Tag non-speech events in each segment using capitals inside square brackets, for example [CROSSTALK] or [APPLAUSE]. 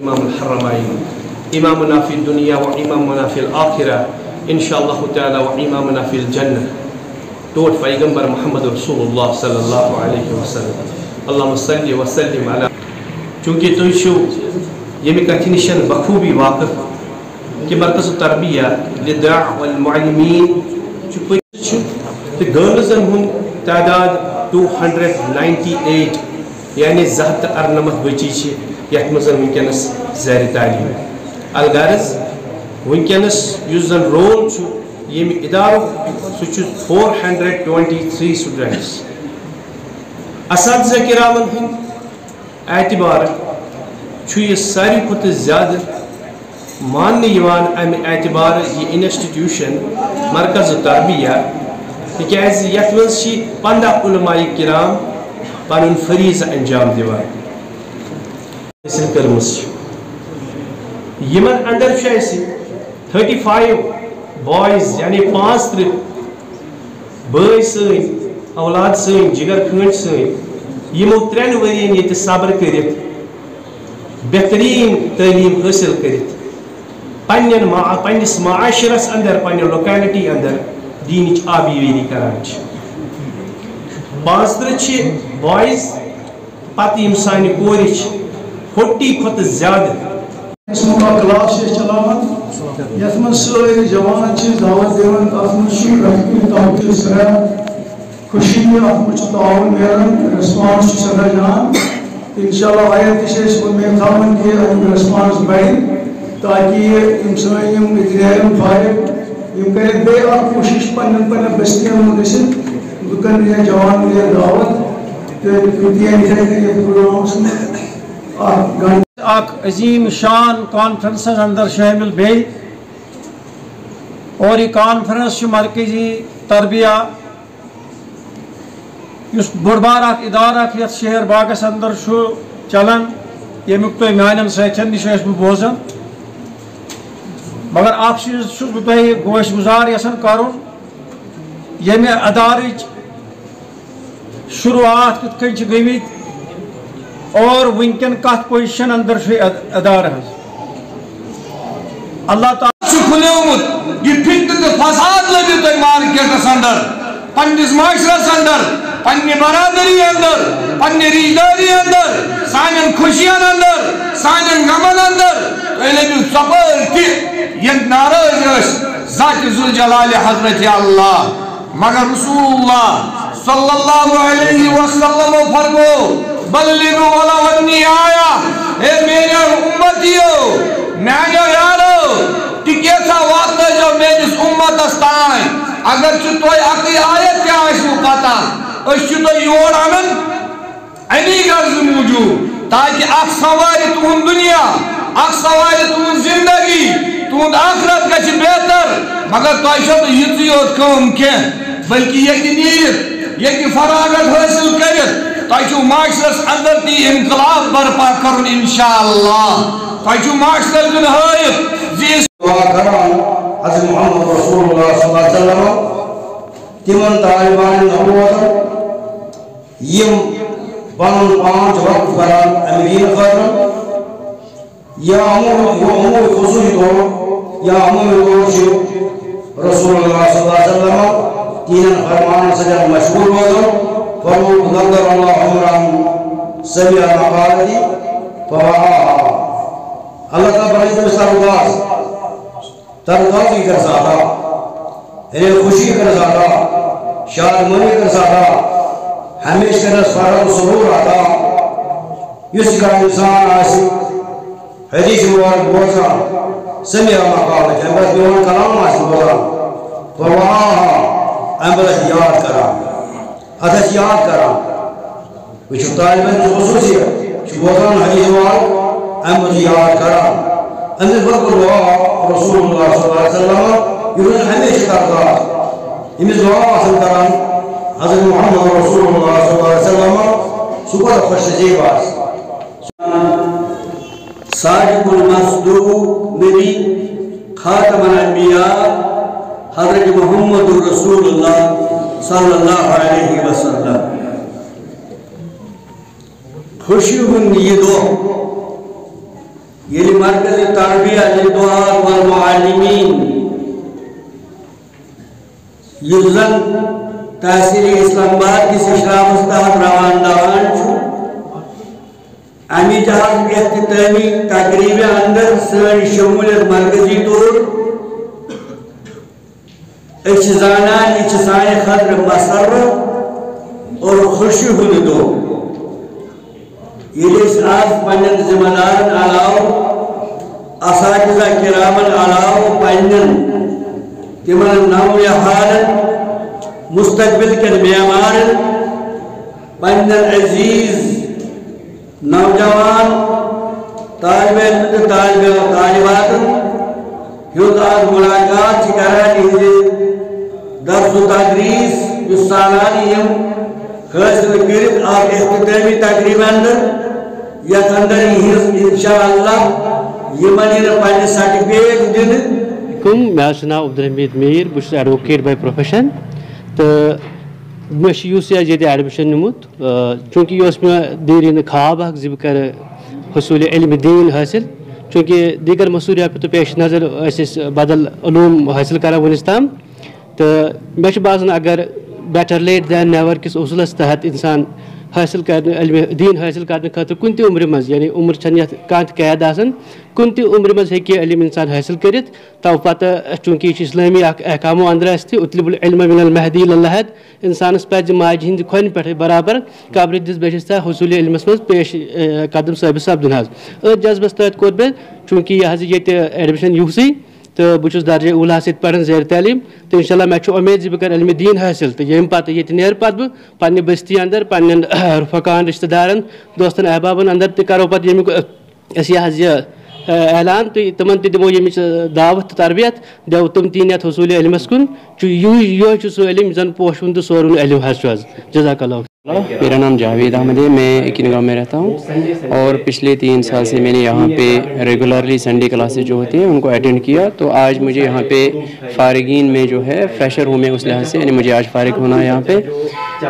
إمام الحرمين إمامنا في الدنيا وإمامنا في الآخرة إن شاء الله تعالى وإمامنا في الجنة. دوت فيغمبر محمد رسول الله صلى الله عليه وسلم. اللهم صل وسلم على چونکہ تو شو يمي كاتينشن بخوبی واقف۔ کہ مرکز التربية للداع والمعلمين چونکہ تو گرلزن ہم تعداد 298 یعنی زٕ ہتھ تہٕ ارنمتھ بچی چھِ یتھ منٛز ونکیٚنس زیر تعلیٖم الغرض ونکیٚنس یُس زن رول چھُ ییٚمہِ اِدارُک سُہ چھُ four hundred twenty three students اساتذہ کرامن ہٕنٛدۍ اعتبار چھُ یہِ ساروی کھۄتہٕ زیادٕ ماننہٕ یِوان امہِ اعتبار یہِ انسٹِٹیوٗشن مرکز تربیہ تِکیازِ یتھ منٛز چھِ پنٛداہ علماء کرام پنُن فریٖضہٕ انجام دِوان حٲصِل کٔرمٕژ چھِ یِمن انڈر یعنی پانٛژھ تٕرٛہ. بٲے سٲنۍ اولاد سٲنۍ جگر کھٲنٛٹۍ سٲنۍ یِمو ترٛٮ۪ن ؤرِین صبر کٔرِتھ بہتریٖن تعلیٖم حٲصِل کٔرِتھ پنٛنٮ۪ن ما معاشرس انٛدر پنٛنہِ لوکیلٹی انٛدر دیٖنٕچ آبی ویری کران چھِ پانٛژھ تٕرٛہ چھِ بایِز پتہٕ یِم فورٹی قسم کا کلاس سے چلاوان من سٲری جوان چھ دعوت دِوان اتھ من سرا خوشی اتھ من تعاون میلان ریسپانس چھُ جان انشاءاللہ آیت تہِ چھِ أسۍ اُمید تھاوان ریسپانس بڑِ تاکہِ یِم سٲنۍ یِم ابتدٲیَن فارغ یِم کَرن بیٚیہِ اکھ کوٗشِش گٔژھِتھ لُکن دِیَن جوان دِیَن دعوت اکھ اک عظیم شان کانفرنس اندر شامل بے اور یہ کانفرنس مرکزی تربیہ، اس بڑ بار اخ ادارہ یت شہر باغس اندر چلان یمیک تھی میان سچن نش بوزان مگر اخ چیز بہ گوش گزار یسان کرن یمہ ادارچ شروعات کت کن گمت اور ونکن کت پوزیشن اندر ادارہ اللہ تعالیٰ کھلیومت یہ فتن تو فساد لگی تھی مارکیٹس اندر پنس معاشرس اندر پنہ برادری اندر پنہ رشتہ اندر سان خوشین اندر سان غمن اندر۔ علم ژپٲرۍ تہِ ییٚلہِ ناراض ٲسۍ ذاتِ ذوالجلال حضرت اللہ، مگر رسول اللہ صلی اللہ علیہ وسلم فرمو بلغو والا ونی آیا اے میرے امتیو میانیو یارو ٹکیسا وقت جو میجس امت استائیں اگر چھو توی اقی آیت کیا اسمو پتا اس چھو تو یور آمن اینی غرض موجود تاکہ اک سواری تون دنیا اک سواری تون زندگی تون آخرت کا بہتر مگر تو ایشو تو یہ کم کن بلکہ یہ کی نیت یہ فراغت حاصل کرت تۄہہِ معاشرس اندر تی انقلاب برپا کرن انشاءاللہ۔ تۄہہِ معاشرس دن ہٲیِتھ دعا کران حضرت محمد رسول اللہ صلی اللہ علیہ وسلم، تمن طالبان نبوت یم پنن پانچ وقت کران امین خاطر یا امور امور خصوصی طور، یا امور طور رسول اللہ صلی اللہ علیہ وسلم تين فرمان سجن مشغول بودو. فرمو بلندر الله عمران سمع مقالتي فوعاها الله تعالى بني تم سرواز ترقاقی کر ساتا انہیں خوشی کر ساتا شادمانی کر ساتا ہمیشہ نصفارت سرور آتا. یس کا انسان آسی حدیث مبارک بوزا سمع مقالتي جنبت بیون کلام آسی بوزا فوعاها امبر یاد کرام اتھ یاد کران وہ طالب علم خصوصیت جی بوزان حدیث وال ام یاد کران اندر فرق دعا رسول اللہ صلی اللہ علیہ وسلم، یہ ہمیشہ کرتا۔ امس دعا حاصل کران حضرت محمد رسول اللہ صلی اللہ علیہ وسلم سپر خوش نصیب آس صادق المصدوق نبی خاتم الانبیاء۔ حضرت محمد رسول اللہ صلی اللہ علیہ وسلم۔ خوشی ہن یہ دو یلی یعنی مرکز تربیہ للدعاء والمعلمین۔ یُس زن تحصیل اسلام آباد کس اشراف استاد روان دوان چھو امی جہاز اختتامی تقریب اندر سن شمولیت مرکزی طور۔ اچھ زانان اچھ سائے خطر مسرت اور خوشی ہن دو۔ یہ اس آج پنن ذمہ دارن علاو، اساتذہ کرامن علاو پنن تمن نو حالن، مستقبل کے معمار پنن عزیز نوجوان، طالب علم، طالب طالبات ہند آج ملاقات کران یہ درس و تدریس جو سالانی یم حاصل کرت آپ اختتامی تقریب اندر یت اندر یہ انشاءاللہ یہ منی پنہ سرٹیفکیٹ دن کم مے ناو عبدالحمید میر بہت ایڈوکیٹ بائی پروفیشن تو مے یو سی ایس یہ ایڈمشن نمت چونکہ یہ مے دیرین خواب اخ بہ کر حصول علم دین حاصل چونکہ دیگر مصوریات تو مے باسان اگر بیٹر لیٹ دین نیور کس اصولس تحت انسان حاصل کرنے علم دین حاصل کرنے خاطر کن تہ عمر مز یعنی عمر چھن یت قید آسان کن تہ عمر مز ہیکہ علم انسان حاصل کرت تو پتہ چونکہ یہ اسلامی اخ احکامو اندر اس تہ اطلب العلم من المہدی للہد انسانس پز ماجہ ہند کھن پہ برابر قبر دس بیس تہ حصول علمس مز پیش قدم ثابت سپدن حظ۔ ات جذبس تحت کور چونکہ یہ حظ یہ ایڈمشن تو بہت درجہ اولا ست پڑھن زیر تعلیم، تو ان شاء اللہ مجھے امید زی بہ علم دین حاصل۔ تو یم پتہ یہ نیر پتہ بہ پنہ بستی اندر پن [CLEARS THROAT] رفقان رشتہ دارن، دوستن، احبابن اندر تہ کرو پتہ یمیک یہ اعلان۔ تو تمن تہ دمو یمچ دعوت تو تربیت دو تم تین یت حصول علمس کن۔ یہ سہ علم زن پوشون تو سورن علم حس جزاک اللہ میرا نام جاوید احمد ہے، میں اکین گاؤں میں رہتا ہوں۔ اور پچھلے تین سال سے میں نے یہاں پہ ریگولرلی سنڈے کلاسز جو ہوتی ہیں، ان کو اٹینڈ کیا۔ تو آج مجھے یہاں پہ فارغین میں جو ہے فریشر ہوں میں اس لحاظ سے یعنی مجھے آج فارغ ہونا ہے یہاں پہ۔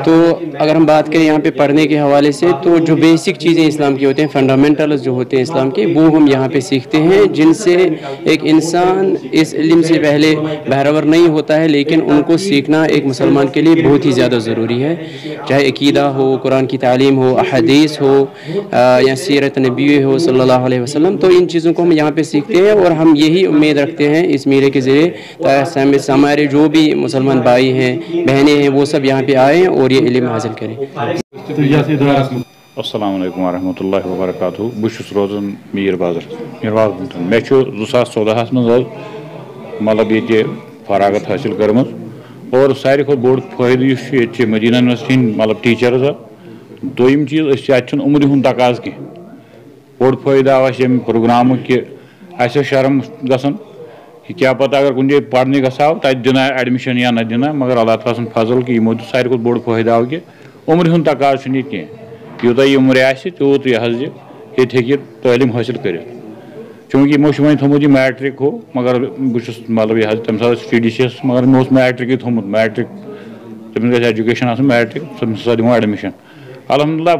تو اگر ہم بات کریں یہاں پہ پڑھنے کے حوالے سے تو جو بیسک چیزیں اسلام کی ہوتے ہیں فنڈامنٹلز جو ہوتے ہیں اسلام کے وہ ہم یہاں پہ سیکھتے ہیں۔ جن سے ایک انسان اس علم سے پہلے بہرور نہیں ہوتا ہے لیکن ان کو سیکھنا ایک مسلمان کے لیے بہت ہی زیادہ ضروری ہے۔ چاہے عقیدہ ہو قرآن کی تعلیم ہو احادیث ہو یا سیرت نبی ہو صلی اللہ علیہ وسلم تو ان چیزوں کو ہم یہاں پہ سیکھتے ہیں اور ہم یہی امید رکھتے ہیں اس میرے کے ذریعے۔ ہمارے جو بھی مسلمان بھائی ہیں بہنیں ہیں وہ سب یہاں پہ آئیں اور یہ علم حاصل کریں۔ السلام علیکم ورحمۃ اللہ وبرکاتہ۔ بہت روزان میر بازر۔ میر بازر مے زٕ ساس ژۄدہس منٛز مطلب یہ فراغت حٲصِل کٔرمٕژ۔ اور ساروی کھۄتہٕ بوٚڑ فٲیدٕ یُس چھُ، ییٚتہِ چھِ مدیٖنہ یونیورسٹی ہٕنٛدۍ مطلب ٹیٖچٲرٕز دوٚیِم چیٖز، أسۍ چھِ اَتہِ چھُنہٕ عمرِ ہُنٛد تقاض کینٛہہ۔ بوٚڑ فٲیدٕ آو اَسہِ ییٚمہِ پروگرامُک کہِ اَسہِ شرم گژھان۔ کہ کیٛاہ پتہ اگر کُنہِ جایہِ پرنہِ گژھٕ ہاو تَتہِ دِنا یا نہ دِنا مگر اللہ تعالیٰ سُنٛد فضل کہِ یِمو دیُت ساروی کھۄتہٕ بوٚڑ فٲیدٕ آو کہِ عمرِ ہُنٛد تقاض چھُنہٕ ییٚتہِ کینٛہہ یوٗتاہ یہِ عمرِ آسہِ تیوٗت یہِ حظ یہِ ییٚتہِ ہیٚکہِ تعلیٖم حٲصِل کٔرِتھ چوٗنٛکہِ یِمو چھُ وۄنۍ تھوٚمُت یہِ جی میٹرِک ہُہ مگر بہٕ چھُس مطلب یہِ حظ تَمہِ ساتہٕ ڈی سی یَس مگر مےٚ اوس میٹرِکٕے تھوٚمُت میٹرِک تٔمِس گژھِ ایجوکیشن آسُن میٹرِک تٔمِس ہسا دِمو ایڈمِشن الحمدللہ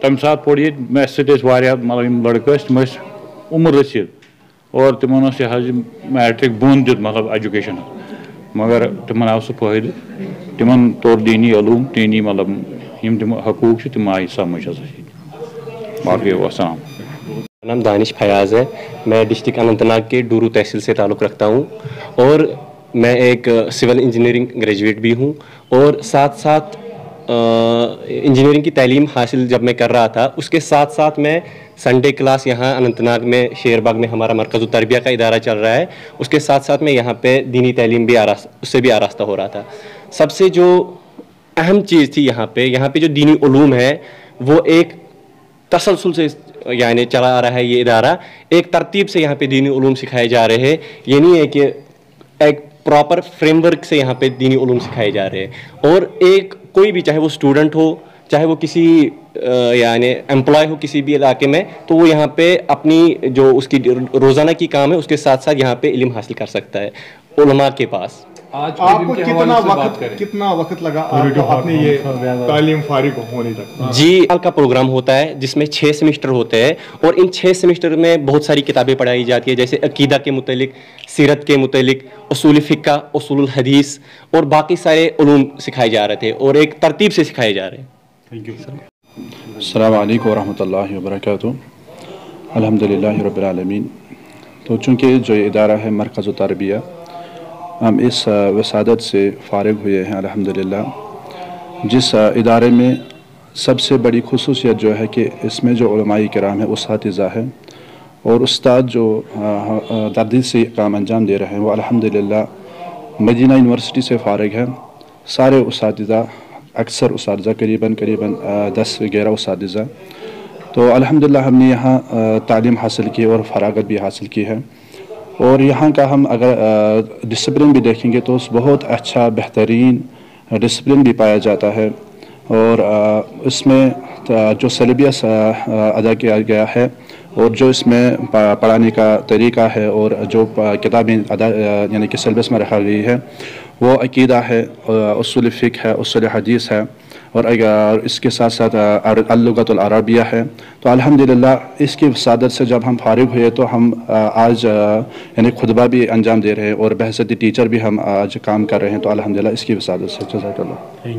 تَمہِ ساتہٕ پوٚر ییٚتہِ مےٚ سۭتۍ ٲسۍ واریاہ مطلب یِم لٔڑکہٕ ٲسۍ تِم ٲسۍ عمر رٔسیٖد۔ اور تِمن اوس یہِ حظ یہِ میٹرِک بۄن دیُت مطلب ایجوکیشن مگر تِمن آو سُہ فٲیدٕ۔ تِمن توٚر دیٖنی علوٗم، دیٖنی مطلب یِم تِم حقوٗق چھِ، تِم سمجھ ہسا ییٚتہِ باقٕے وسلام میرا نام دانش فیاض ہے۔ میں ڈسٹرکٹ اننت ناگ کے ڈورو تحصیل سے تعلق رکھتا ہوں اور میں ایک سول انجینئرنگ گریجویٹ بھی ہوں اور ساتھ ساتھ انجینئرنگ کی تعلیم حاصل جب میں کر رہا تھا، اس کے ساتھ ساتھ میں سنڈے کلاس یہاں اننت ناگ میں شیر باغ میں ہمارا مرکز و تربیہ کا ادارہ چل رہا ہے۔ اس کے ساتھ ساتھ میں یہاں پہ دینی تعلیم بھی آراستہ اس سے بھی آراستہ ہو رہا تھا۔ سب سے جو اہم چیز تھی یہاں پہ یہاں پہ جو دینی علوم ہے، وہ ایک تسلسل سے یعنی چلا آ رہا ہے یہ ادارہ۔ ایک ترتیب سے یہاں پہ دینی علوم سکھائے جا رہے ہیں۔ یہ نہیں ہے کہ ایک پراپر فریم ورک سے یہاں پہ دینی علوم سکھائے جا رہے ہیں۔ اور ایک کوئی بھی، چاہے وہ اسٹوڈنٹ ہو چاہے وہ کسی یعنی امپلائی ہو کسی بھی علاقے میں تو وہ یہاں پہ اپنی جو اس کی روزانہ کی کام ہے اس کے ساتھ ساتھ یہاں پہ علم حاصل کر سکتا ہے علماء کے پاس۔ آپ کو کتنا وقت کتنا وقت لگا آپ نے یہ تعلیم فارغ ہونے تک؟ جی سال کا پروگرام ہوتا ہے جس میں چھ سیمسٹر ہوتے ہیں اور ان چھ سیمسٹر میں بہت ساری کتابیں پڑھائی جاتی ہیں جیسے عقیدہ کے متعلق سیرت کے متعلق اصول فقہ اصول الحدیث اور باقی سارے علوم سکھائے جا رہے تھے اور ایک ترتیب سے سکھائے جا رہے ہیں۔ تھینک یو السلام علیکم ورحمۃ اللہ وبرکاتہ۔ الحمد رب العالمین۔ تو چونکہ جو یہ ادارہ ہے مرکز و تربیہ، ہم اس وسادت سے فارغ ہوئے ہیں، الحمدللہ۔ جس ادارے میں سب سے بڑی خصوصیت جو ہے کہ اس میں جو علماء کرام ہے اساتذہ ہے اور استاد جو دردی سے کام انجام دے رہے ہیں، وہ الحمدللہ مدینہ یونیورسٹی سے فارغ ہیں۔ سارے اساتذہ اکثر اساتذہ قریباً قریباً دس، گیارہ اساتذہ تو الحمدللہ ہم نے یہاں تعلیم حاصل کی اور فراغت بھی حاصل کی ہے۔ اور یہاں کا ہم اگر ڈسپلن بھی دیکھیں گے تو اس بہت اچھا بہترین ڈسپلن بھی پایا جاتا ہے۔ اور اس میں جو سلیبیس ادا کیا گیا ہے اور جو اس میں پڑھانے کا طریقہ ہے اور جو کتابیں یعنی کہ سلبس میں رکھا گئی ہے، وہ عقیدہ ہے، اصول فقہ ہے، اصول حدیث ہے اور اگر اس کے ساتھ ساتھ الغت العربیہ ہے، تو الحمدللہ اس کی وسادت سے جب ہم فارغ ہوئے تو ہم آج یعنی خطبہ بھی انجام دے رہے ہیں اور بحثتی ٹیچر بھی ہم آج کام کر رہے ہیں، تو الحمدللہ اس کی وسادت سے، جزاک اللہ۔